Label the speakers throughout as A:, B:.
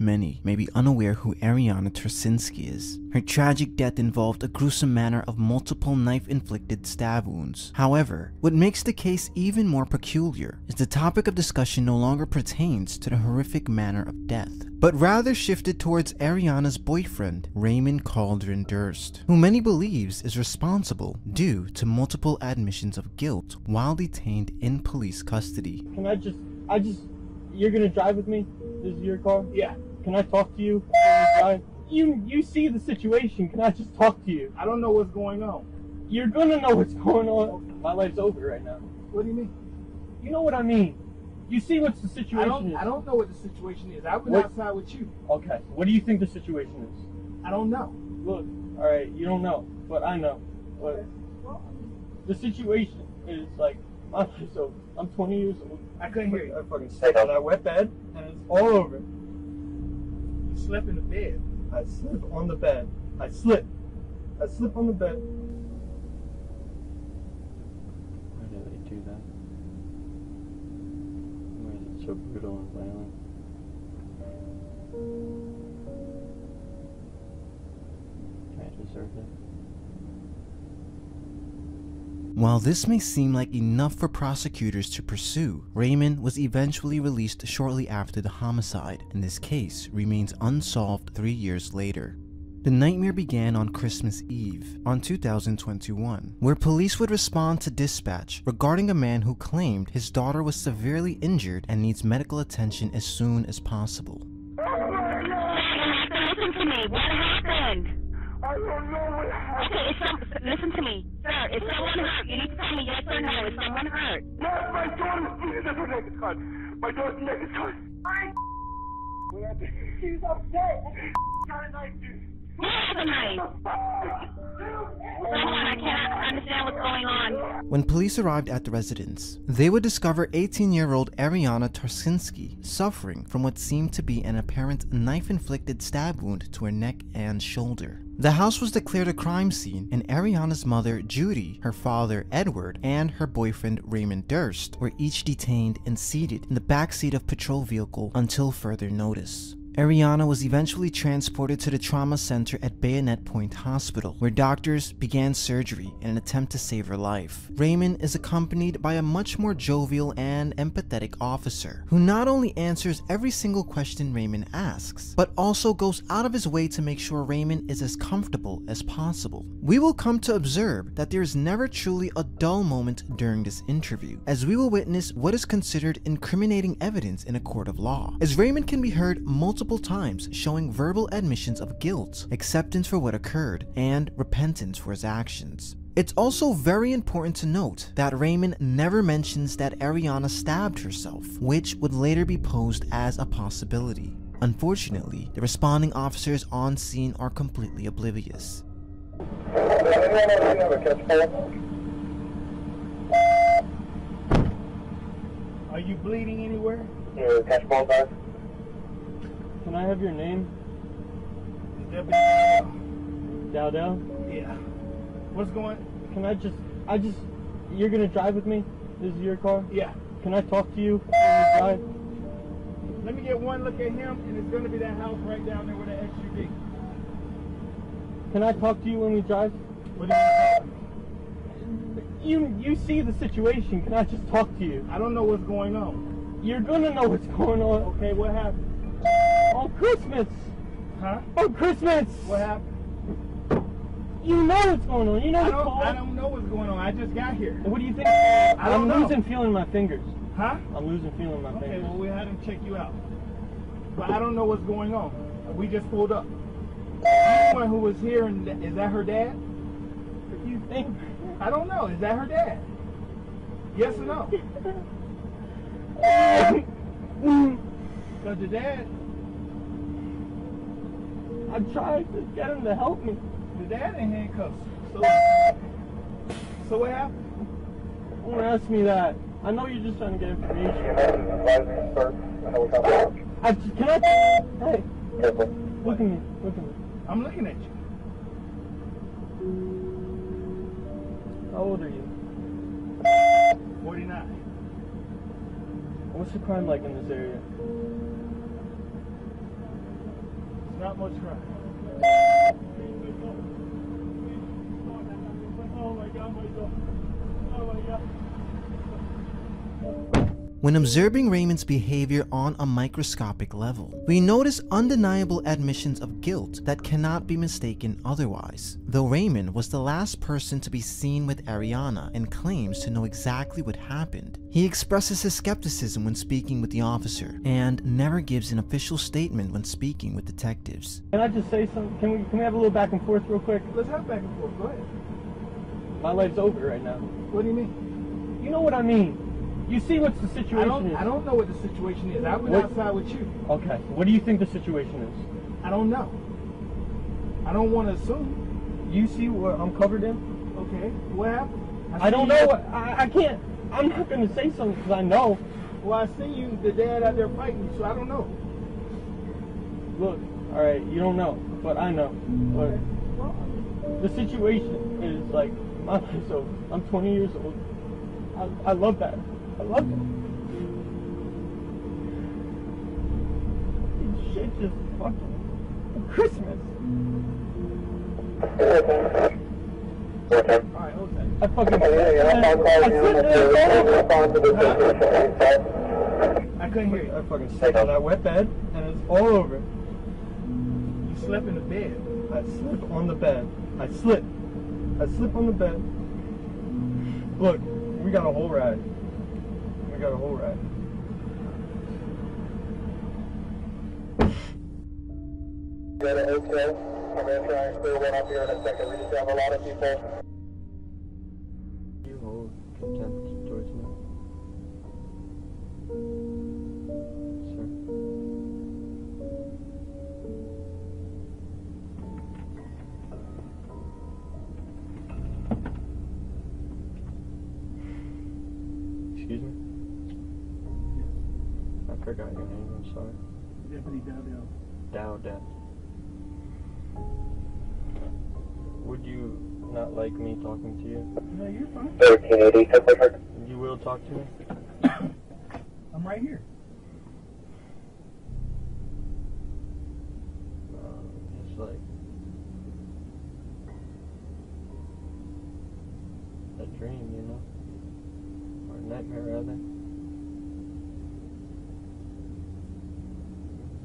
A: Many may be unaware who Ariana Ptarcinski is. Her tragic death involved a gruesome manner of multiple knife-inflicted stab wounds. However, what makes the case even more peculiar is the topic of discussion no longer pertains to the horrific manner of death, but rather shifted towards Ariana's boyfriend, Raymond Calderon Durst, who many believes is responsible due to multiple admissions of guilt while detained in police custody.
B: Can I just, I just, you're gonna drive with me? This is your car?
C: Yeah.
B: Can I talk to you? you? You, you see the situation. Can I just talk to you?
C: I don't know what's going on.
B: You're gonna know what's going on. My life's over right now.
C: What do you mean?
B: You know what I mean. You see what's the situation
C: I don't.
B: is.
C: I don't know what the situation is. I went
B: What?
C: outside with you.
B: Okay. What do you think the situation is?
C: I don't know.
B: Look, all right, you don't know, but I know. But the situation is like my life's over. I'm 20 years old.
C: I couldn't hear you.
B: I fucking slept on that wet bed, and it's all over.
C: You slept in the bed.
B: I slip on the bed. I slip. I slip on the bed. Why do they do that? Why is it so brutal and violent? I deserve it. While this may seem like enough for prosecutors to pursue, Raymond was eventually released shortly after the homicide, and this case remains unsolved three years later. The nightmare began on Christmas Eve, on 2021, where police would respond to dispatch regarding a man who claimed his daughter was severely injured and needs medical attention as soon as possible.
D: Listen to me. What happened?
E: I don't know what happened.
D: Okay, is some, listen to me. Sir, is someone hurt? You need to tell me yes or no. Is someone hurt?
E: No, my daughter's bleeding out her neck is cut. My daughter's neck is cut. I She's upset. Got a knife, dude.
D: Who has a knife? Someone, I can't understand what's going on.
A: When police arrived at the residence, they would discover 18 year old Ariana Ptarcinski suffering from what seemed to be an apparent knife inflicted stab wound to her neck and shoulder. The house was declared a crime scene, and Ariana's mother, Judy, her father, Edward, and her boyfriend, Raymond Durst, were each detained and seated in the backseat of patrol vehicle until further notice. Ariana was eventually transported to the trauma center at Bayonet Point Hospital, where doctors began surgery in an attempt to save her life. Raymond is accompanied by a much more jovial and empathetic officer, who not only answers every single question Raymond asks, but also goes out of his way to make sure Raymond is as comfortable as possible. We will come to observe that there is never truly a dull moment during this interview, as we will witness what is considered incriminating evidence in a court of law, as Raymond can be heard multiple times showing verbal admissions of guilt, acceptance for what occurred, and repentance for his actions. It's also very important to note that Raymond never mentions that Ariana stabbed herself, which would later be posed as a possibility. Unfortunately, the responding officers on scene are completely oblivious.
C: Are you bleeding anywhere?
B: Can I have your name?
C: That
B: Dowdell?
C: Yeah. What's going?
B: Can I just, I just, you're gonna drive with me? This is your car?
C: Yeah.
B: Can I talk to you drive?
C: Let me get one look at him, and it's gonna be that house right down there with that SUV.
B: Can I talk to you when we drive?
C: What are you
B: You, you see the situation. Can I just talk to you?
C: I don't know what's going on.
B: You're gonna know what's going on.
C: Okay, what happened?
B: On Christmas!
C: Huh?
B: On Christmas!
C: What happened?
B: You know what's going on. You know
C: I don't. I don't know what's going on. I just got here.
B: What do you think?
C: I know.
B: losing feeling in my fingers.
C: Huh?
B: I'm losing feeling in my
C: Okay,
B: fingers.
C: Okay, well we had him check you out. But I don't know what's going on. We just pulled up. Who was here, and is that her dad?
B: Do you think?
C: I don't know. Is that her dad? Yes or no? Because the dad,
B: I tried to get him to help me.
C: the dad in handcuffs. So, so what happened?
B: Don't ask me that. I know you're just trying to get information. I, can I? Hey, look at me. Look at me.
C: I'm looking at you.
B: How old are you?
C: 49.
B: What's the crime like in this area?
F: Not much crime. Oh my god, my dog. Oh my god.
A: When observing Raymond's behavior on a microscopic level, we notice undeniable admissions of guilt that cannot be mistaken otherwise. Though Raymond was the last person to be seen with Ariana and claims to know exactly what happened, he expresses his skepticism when speaking with the officer and never gives an official statement when speaking with detectives.
B: Can I just say something? Can we can we have a little back and forth real quick?
F: Let's have back and forth. Go ahead.
B: My life's over right now.
F: What do you mean?
B: You know what I mean? You see what's the situation
F: I don't.
B: is.
F: I don't know what the situation is. I've been
B: What-
F: outside with you.
B: Okay. What do you think the situation is?
F: I don't know. I don't want to assume.
B: You see what I'm covered in?
F: Okay. What happened?
B: I
F: see
B: don't know. What, I I can't. I'm not gonna say something because I know.
F: Well, I see you, the dad out there fighting, so I don't know.
B: Look. All right. You don't know, but I know. But the situation is like my life's over. I'm 20 years old. I I love that. I love it. This shit just fucking Christmas.
F: all right, hold that.
B: I fucking. I
F: I couldn't hear you.
B: I fucking slept on that wet bed, and it's all over.
F: You slept in the bed.
B: I slip on the bed. I slip. I slip on the bed. Look, we got a whole ride. We got a whole ride.
G: Go to Oak Hill. I'm gonna try and clear one up here in a second. We just have a lot of people.
B: Forgot your name, I'm sorry.
F: Deputy Dowdell.
B: Dow Death. Would you not like me talking to you?
F: No, you're fine.
G: 1380,
B: You will talk to me?
F: I'm right here.
B: Um, it's like a dream, you know, or a nightmare rather.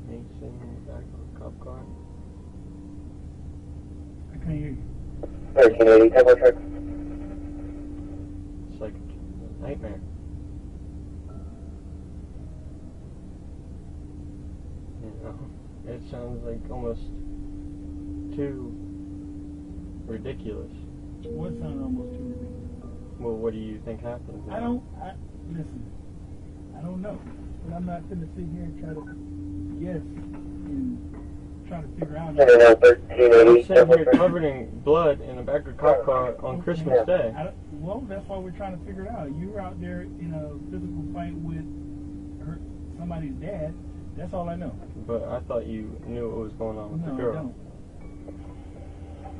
B: Me sitting in the back of a cop car.
F: I can't hear you.
G: 1380, Temple Truck.
B: It's like a nightmare. You know, it sounds like almost too ridiculous.
F: What sounded almost too ridiculous?
B: Well, what do you think happened?
F: I don't. I listen. I don't know, but I'm not gonna sit here and try to guess and try to figure out.
G: No, no, no,
B: I'm
G: 1380,
B: sitting here
G: Truck.
B: covered in blood in the back of a cop car on Christmas Day.
F: I well, that's why we're trying to figure it out. You were out there in a physical fight with her, somebody's dad. That's all I know.
B: But I thought you knew what was going on with
F: No,
B: the
F: I
B: girl.
F: don't.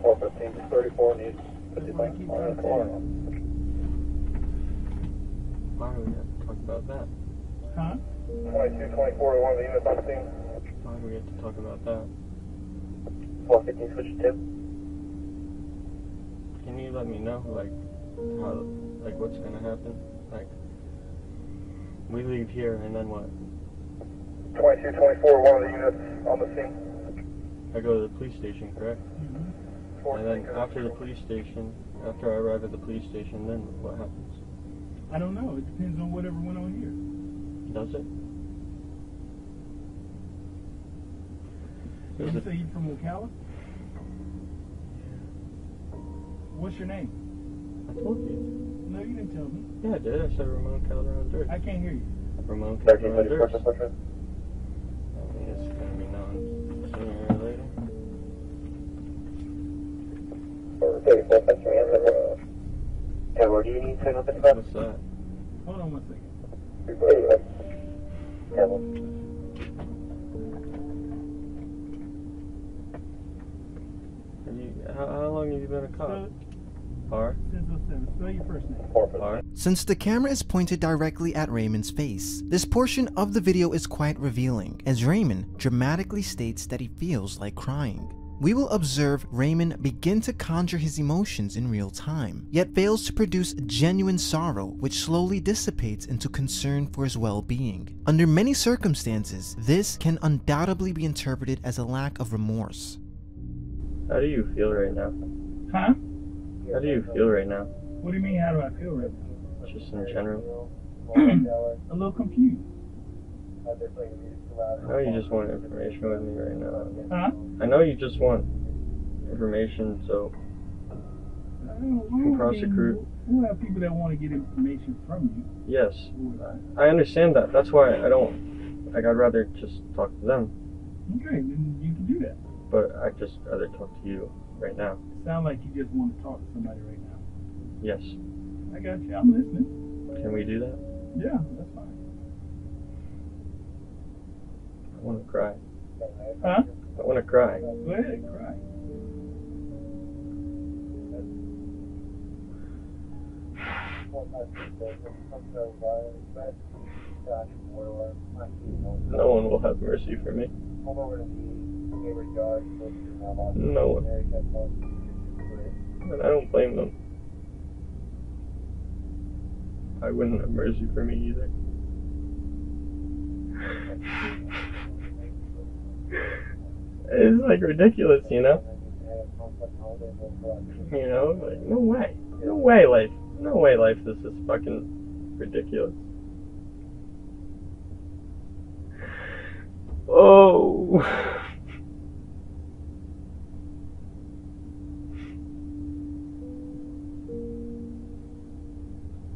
G: 415, 34 needs.
F: That's what I keep trying to tell you.
B: Why do we have to talk about that?
F: Huh?
G: 22, 24, one of the units on the scene.
B: Why do we have to talk about that?
G: 415, switch to 2.
B: Can you let me know, like, how, like, what's gonna happen? Like, we leave here and then what?
G: 22, 24, one of the units on the scene.
B: I go to the police station, correct?
F: hmm
B: And then after the police station, after I arrive at the police station, then what happens?
F: I don't know. It depends on whatever went on here.
B: Does it?
F: Did
B: Does
F: you
B: it?
F: say you from Ocala? What's your name?
B: I told you.
F: No, you didn't tell me.
B: Yeah, I did. I said Ramon Calderon Durst.
F: I can't hear you.
B: Ramon Calderon
G: 34,
B: Durst.
G: 34, that's me. Okay, where do you need to this about?
B: What's that?
F: Hold on one second.
G: Yeah, well,
B: Have you, how, how long have you been a cop?
F: So,
B: Par?
F: 607. Spell your first name.
B: Par?
A: Since the camera is pointed directly at Raymond's face, this portion of the video is quite revealing, as Raymond dramatically states that he feels like crying. We will observe Raymond begin to conjure his emotions in real time, yet fails to produce genuine sorrow, which slowly dissipates into concern for his well being. Under many circumstances, this can undoubtedly be interpreted as a lack of remorse.
B: How do you feel right now?
F: Huh?
B: How do you feel right now?
F: What do you mean, how do I feel right now?
B: Just in general?
F: A little confused.
B: I know you just want information with me right now.
F: Huh?
B: I know you just want information, so
F: I don't know.
B: Can prosecute.
F: We'll have people that want to get information from you.
B: yes,
F: I?
B: I understand that. That's why I don't. Like, I'd rather just talk to them,
F: Okay, then you can do that.
B: but I'd just rather talk to you right now.
F: It sounds like you just want to talk to somebody right now.
B: Yes.
F: I got you. I'm listening.
B: Can we do that?
F: Yeah, that's fine.
B: I want to cry.
F: Huh?
B: I want to cry.
F: Go ahead, cry.
B: No one will have mercy for me. No one. And I don't blame them. I wouldn't have mercy for me either. It's like ridiculous, you know? You know, like no way. No way life no way life this is fucking ridiculous. Oh I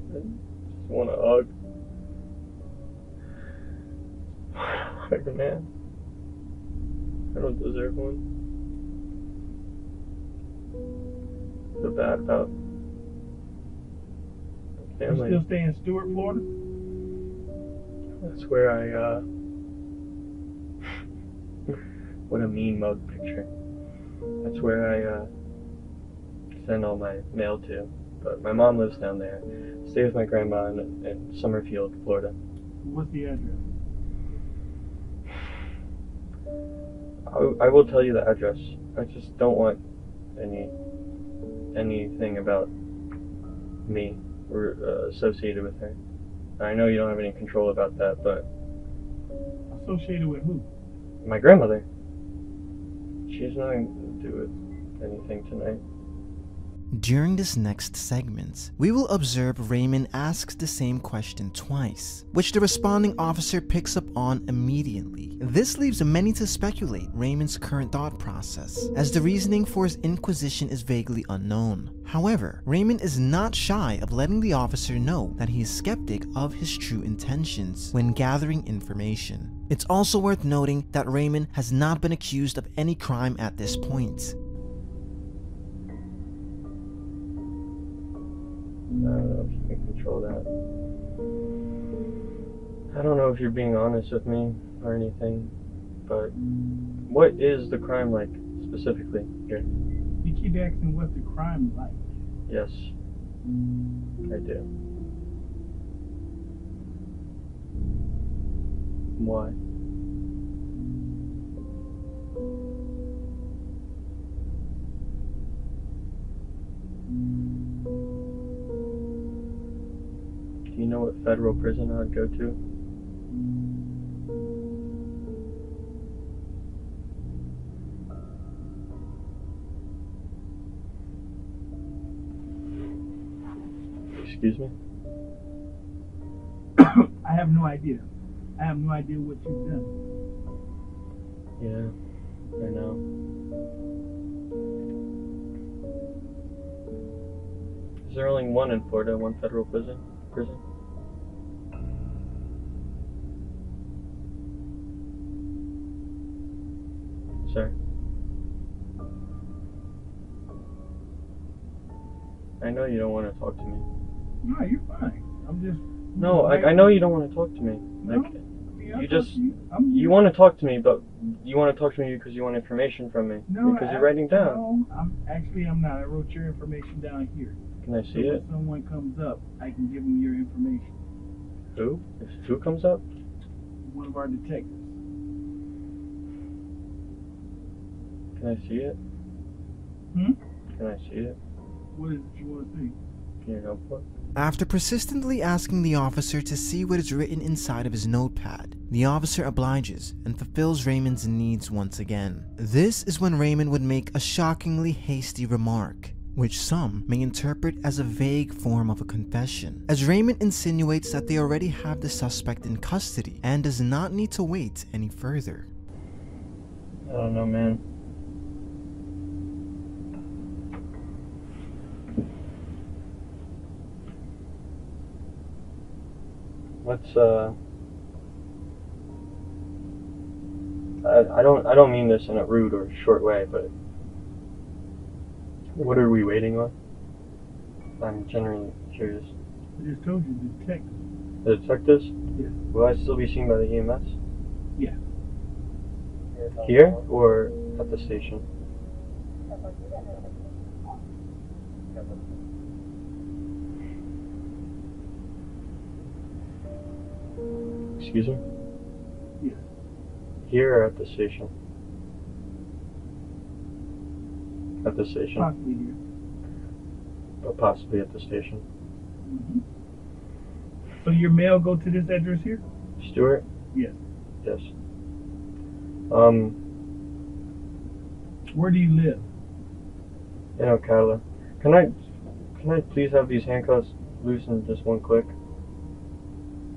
B: just want to hug. Hug man. I don't deserve one. The bad about family.
F: You still stay in Stuart, Florida?
B: That's where I, uh. what a mean mug picture. That's where I, uh. send all my mail to. But my mom lives down there. Stay with my grandma in, in Summerfield, Florida.
F: What's the address?
B: I, I will tell you the address. I just don't want any anything about me or, uh, associated with her. I know you don't have any control about that, but
F: Associated with who?
B: my grandmother. She has nothing to do with anything tonight.
A: During this next segment, we will observe Raymond asks the same question twice, which the responding officer picks up on immediately. This leaves many to speculate Raymond's current thought process, as the reasoning for his inquisition is vaguely unknown. However, Raymond is not shy of letting the officer know that he is skeptic of his true intentions when gathering information. It's also worth noting that Raymond has not been accused of any crime at this point.
B: I don't know if you can control that. I don't know if you're being honest with me or anything, but what is the crime like specifically here?
F: You keep asking what's the crime like.
B: Yes, I do. Why? Do you know what federal prison I'd go to? Excuse me?
F: I have no idea. I have no idea what you've done.
B: Yeah, I know. Is there only one in Florida, one federal prison? Prison? Sir. I know you don't want to talk to me.
F: No, you're fine. I'm just.
B: No, like I know you don't want to talk to me.
F: No.
B: Like,
F: I mean, Yeah,
B: You just-
F: you. I'm
B: You want to talk to me, but you want to talk to me because you want information from me.
F: No,
B: because
F: I-
B: you're writing down.
F: No, I'm actually I'm not. I wrote your information down here.
B: Can I see
F: when
B: it?
F: If someone comes up, I can give them your information.
B: Who? If who comes up?
F: One of our detectives.
B: Can I see it?
F: Hmm?
B: Can I see it?
F: What is it you want to see?
B: Can you help me?
A: After persistently asking the officer to see what is written inside of his notepad, the officer obliges and fulfills Raymond's needs once again. This is when Raymond would make a shockingly hasty remark, which some may interpret as a vague form of a confession, as Raymond insinuates that they already have the suspect in custody and does not need to wait any further.
B: I don't know, man. Let's uh I, I don't I don't mean this in a rude or short way, but what are we waiting on? I'm generally curious.
F: I just told you, detective.
B: The detectives?
F: Yeah.
B: Will I still be seen by the EMS?
F: Yeah.
B: Here or at the station? Excuse me?
F: Yeah.
B: Here at the station? At the station.
F: Possibly here.
B: But possibly at the station.
F: hmm So your mail go to this address here?
B: Stuart?
F: Yes.
B: Yes. Um,
F: Where do you live?
B: in Ocala. Can I, can I please have these handcuffs loosened just one click?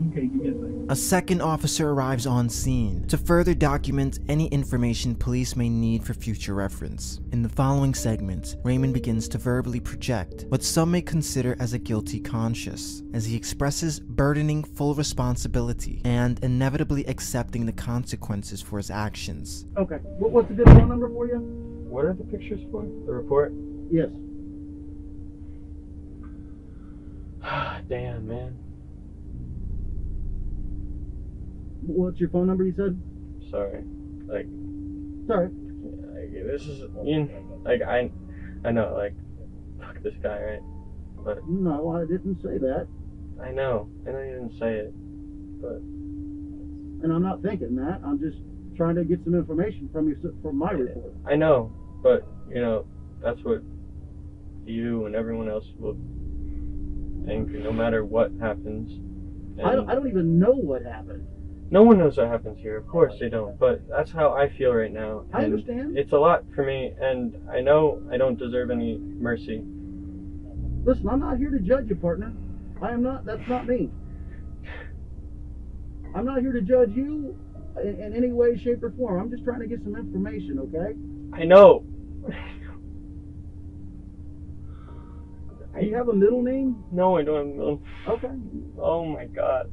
F: Okay, give me a second.
A: A second officer arrives on scene to further document any information police may need for future reference. In the following segment, Raymond begins to verbally project what some may consider as a guilty conscience, as he expresses burdening full responsibility and inevitably accepting the consequences for his actions.
H: Okay. What, what's a good phone number for you?
B: What are the pictures for? The report?
H: Yes.
B: Damn, man.
H: What's your phone number? You said.
B: Sorry. Like,
H: Sorry.
B: like this is, you know, like I, I know, like, fuck this guy, right? But
H: No, I didn't say that,
B: I know, I know you didn't say it, but
H: and I'm not thinking that. I'm just trying to get some information from you s- from my report.
B: I know, but you know, that's what you and everyone else will think, no matter what happens.
H: I don't, I don't even know what happened.
B: No one knows what happens here. Of course they don't, but that's how I feel right now.
H: I understand.
B: It's a lot for me, and I know I don't deserve any mercy.
H: Listen, I'm not here to judge you, partner. I am not. That's not me. I'm not here to judge you in, in any way, shape, or form. I'm just trying to get some information, okay?
B: I know.
H: Do you have a middle name?
B: No, I don't. Have, a middle.
H: Okay.
B: oh my god,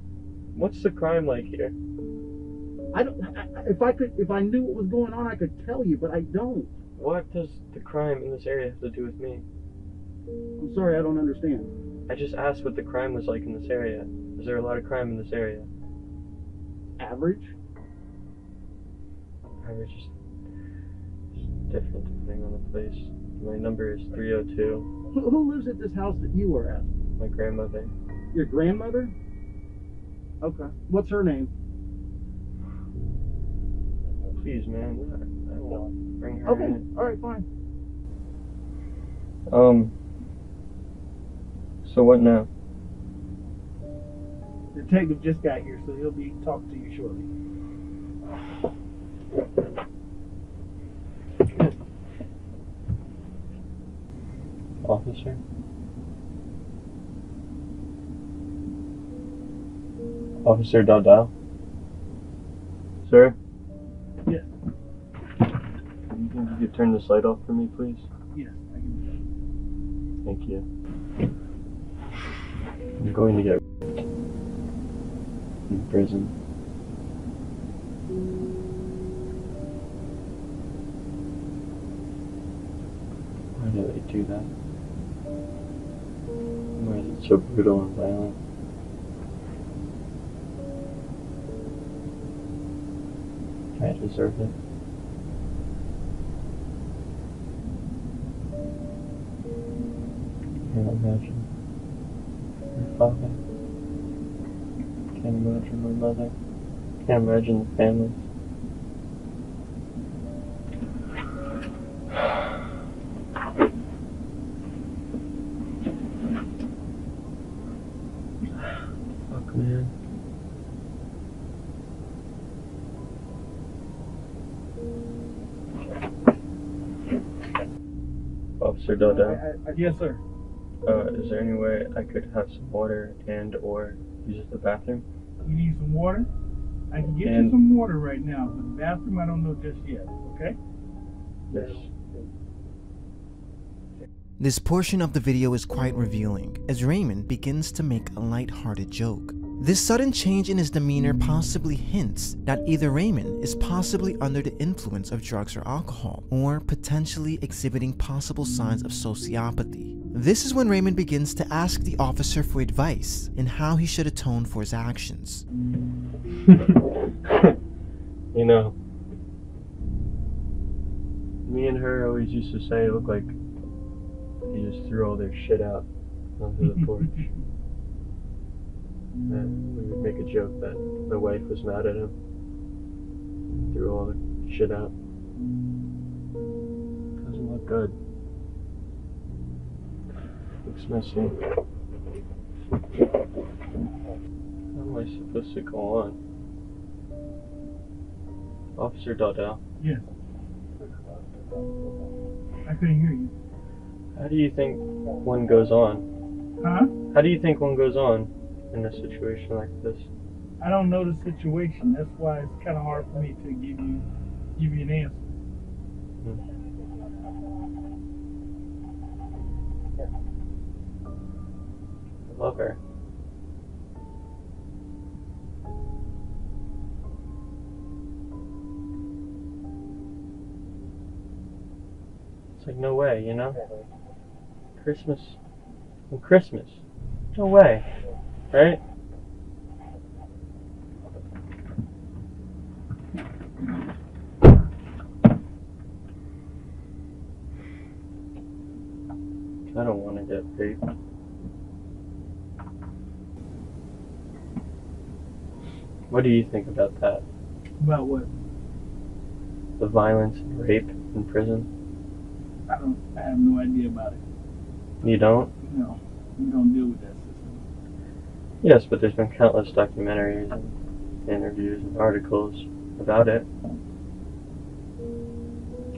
B: what's the crime like here?
H: I don't. I, if I could, if I knew what was going on, I could tell you, but I don't.
B: What does the crime in this area have to do with me?
H: I'm sorry, I don't understand.
B: I just asked what the crime was like in this area. Is there a lot of crime in this area?
H: Average?
B: Average is is different depending on the place. My number is 302.
H: Who, who lives at this house that you were at?
B: My grandmother.
H: Your grandmother? Okay. What's her name?
B: Please, man, I I won't bring her
H: Okay.
B: in.
H: All right, fine.
B: Um. So what now?
F: The Detective just got here, so he'll be talking to you shortly.
B: Officer? Officer Dowdell? Sir?
F: Yes.
B: You turn this light off for me, please?
F: Yes, I can.
B: Thank you. I'm going to get in prison. Why do they do that? Why is it so brutal and violent? I deserve it. Imagine my father. Can't imagine my mother. Can't imagine the families. Fuck, man. Officer Dada,
F: Yes, sir.
B: Uh, is there any way I could have some water and or use the bathroom?
F: You need some water? I can get
B: And-
F: you some water right now, but the bathroom I don't know just yet, okay?
B: Yes.
A: This portion of the video is quite revealing, as Raymond begins to make a light-hearted joke. This sudden change in his demeanor possibly hints that either Raymond is possibly under the influence of drugs or alcohol, or potentially exhibiting possible signs of sociopathy. This is when Raymond begins to ask the officer for advice in how he should atone for his actions.
B: you know, me and her always used to say it looked like he just threw all their shit out onto the porch. and we would make a joke that my wife was mad at him. Threw all the shit out. Doesn't look good. Messy. How am I supposed to go on? Officer Dowdell,
F: Yes. I couldn't hear you.
B: how do you think one goes on?
F: Huh?
B: How do you think one goes on in a situation like this?
F: I don't know the situation. That's why it's kind of hard for me to give you give you an answer.
B: I It's like no way, you know? Christmas and Christmas. No way. Right? I don't want to get raped. What do you think about that?
F: About what?
B: The violence and rape in prison?
F: I don't. I have no idea about it.
B: You don't?
F: No, we don't deal with that system.
B: Yes, but there's been countless documentaries and interviews and articles about it.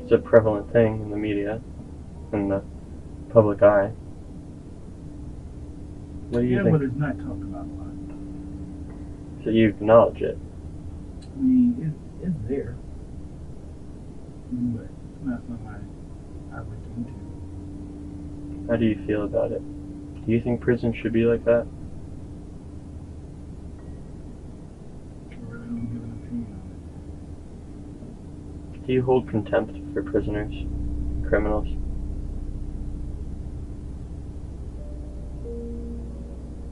B: It's a prevalent thing in the media, in the public eye. What do you
F: yeah,
B: think?
F: but it's not talked about a lot.
B: So you acknowledge it.
F: I mean, it's it's there, but it's not something I I look into.
B: How do you feel about it? Do you think prison should be like that?
F: I really don't give an opinion on
B: Do you hold contempt for prisoners, criminals?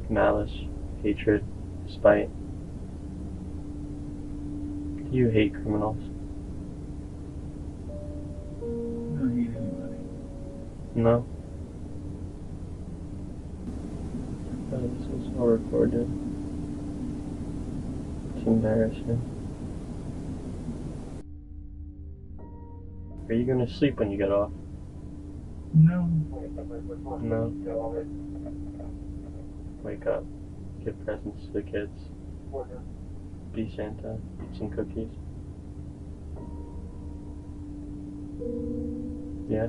B: Malice, hatred, spite. Do you hate criminals?
F: I don't hate anybody.
B: No? Oh, this is all recorded. It's embarrassing. Are you gonna sleep when you get off?
F: No,
B: No. Wake up. Give presents to the kids. Be Santa. Eat some cookies. Yeah?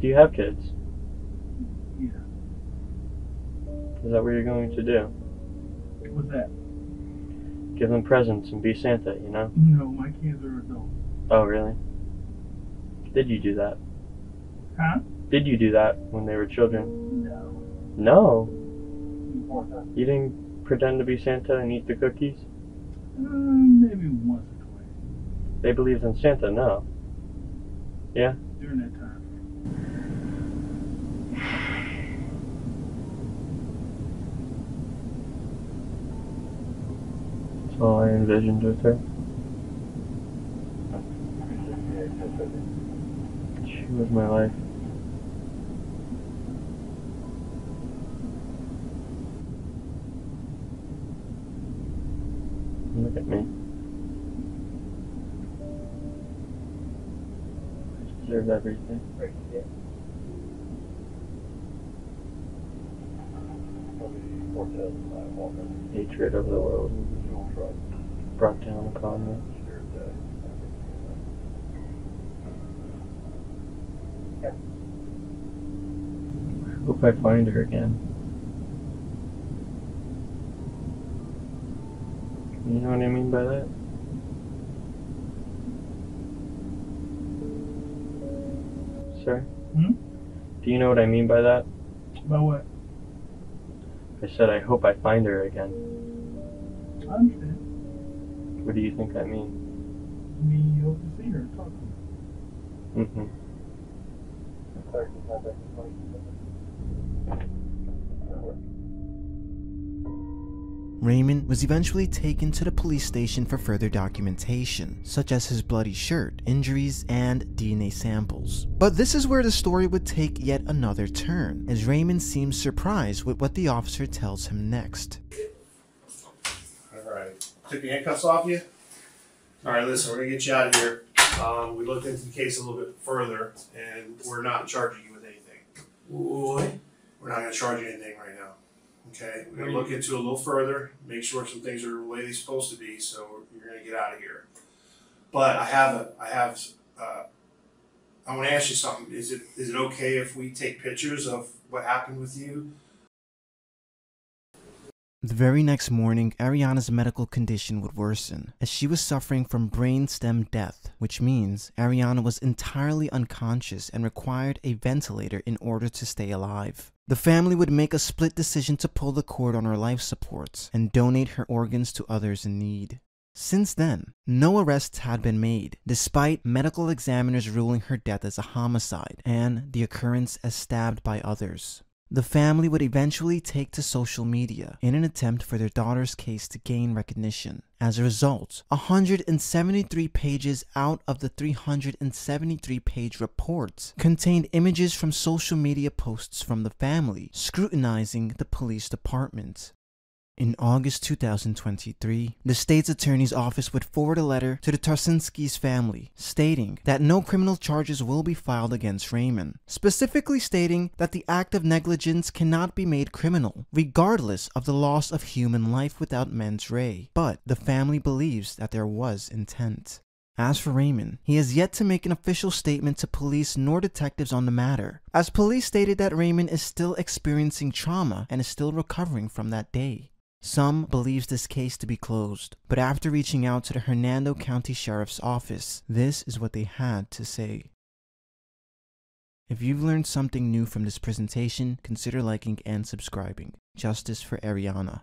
B: Do you have kids?
F: yeah.
B: Is that what you're going to do?
F: What's that?
B: Give them presents and be Santa, you know?
F: No, my kids are adults.
B: Oh, really? Did you do that?
F: Huh?
B: Did you do that when they were children?
F: No.
B: No. You didn't pretend to be Santa and eat the cookies?
F: Um, maybe once or twice
B: They believe in Santa, no. Yeah?
F: during that time.
B: That's all I envisioned with her. She was my life. Look at me. I deserve everything. Hatred of the world brought down upon me. I hope I find her again. You know what I mean by that? Sir?
F: Hmm?
B: Do you know what I mean by that?
F: About what?
B: I said I hope I find her again.
F: I understand.
B: What do you think I mean?
F: Me, you hope to see her and talk to her.
B: Mm-hmm.
A: Raymond was eventually taken to the police station for further documentation, such as his bloody shirt, injuries, and DNA samples. But this is where the story would take yet another turn, as Raymond seems surprised with what the officer tells him next.
I: Alright, took the handcuffs off you? Alright, listen, we're gonna get you out of here. Um, we looked into the case a little bit further and we're not charging you with anything.
F: What?
I: We're not gonna charge you anything right now. Okay, we're gonna look into it a little further, make sure some things are the way they're supposed to be, so you're gonna get out of here. But I have a, I have, uh, I wanna ask you something, is it, is it okay if we take pictures of what happened with you?
A: The very next morning, Ariana's medical condition would worsen, as she was suffering from brainstem death, which means Ariana was entirely unconscious and required a ventilator in order to stay alive. The family would make a split decision to pull the cord on her life supports and donate her organs to others in need. Since then, no arrests had been made, despite medical examiners ruling her death as a homicide and the occurrence as stabbed by others. The family would eventually take to social media in an attempt for their daughter's case to gain recognition. As a result, 173 pages out of the 373 page report contained images from social media posts from the family scrutinizing the police department. In August 2023, the state's attorney's office would forward a letter to the Ptarcinski's family stating that no criminal charges will be filed against Raymond, specifically stating that the act of negligence cannot be made criminal, regardless of the loss of human life without mens rea. But the family believes that there was intent. As for Raymond, he has yet to make an official statement to police nor detectives on the matter, as police stated that Raymond is still experiencing trauma and is still recovering from that day. Some believes this case to be closed, but after reaching out to the Hernando County Sheriff's Office, this is what they had to say. If you've learned something new from this presentation, consider liking and subscribing. Justice for Ariana.